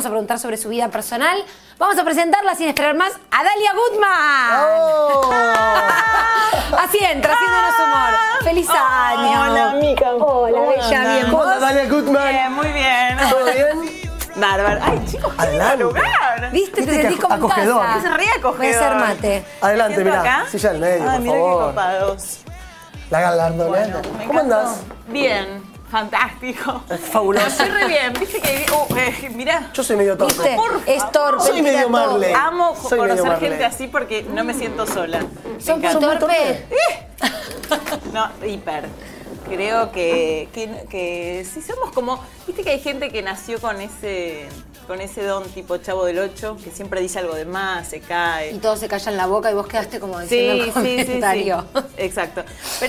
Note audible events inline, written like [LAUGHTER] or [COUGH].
Vamos a preguntar sobre su vida personal. Vamos a presentarla sin esperar más a Dalia Goodman. ¡Oh! [LAUGHS] Así entra, haciéndonos humor. ¡Feliz año! Hola, Mica. Hola, bella, bien. ¿Cómo ¿Vos? estás, Dalia Goodman? Bien, muy bien. ¿Todo [LAUGHS] bien? Bárbaro. Ay, chicos, qué lindo Adelante. lugar. ¿Viste? Te sentís como en acogedor. casa. Es re acogedor. Hacer mate. Adelante, ¿Siento mirá. Silla al medio, Ah, por mira qué favor. copados. La galardoneta. Bueno, ¿Cómo andás? Bien, fantástico. Fabuloso. Estoy re bien. Viste que. Uh, eh, mirá. Yo soy medio torpe. ¿Viste? Por Es torpe. Soy medio. Marley. Amo Soy conocer gente así porque no me siento sola. ¿Son muy encanta. torpe? No, hiper. Creo que, que, que sí somos como. Viste que hay gente que nació con ese con ese don tipo chavo del 8, que siempre dice algo de más, se cae. Y todos se callan la boca y vos quedaste como diciendo Sí, el sí, sí, sí. Exacto. Pero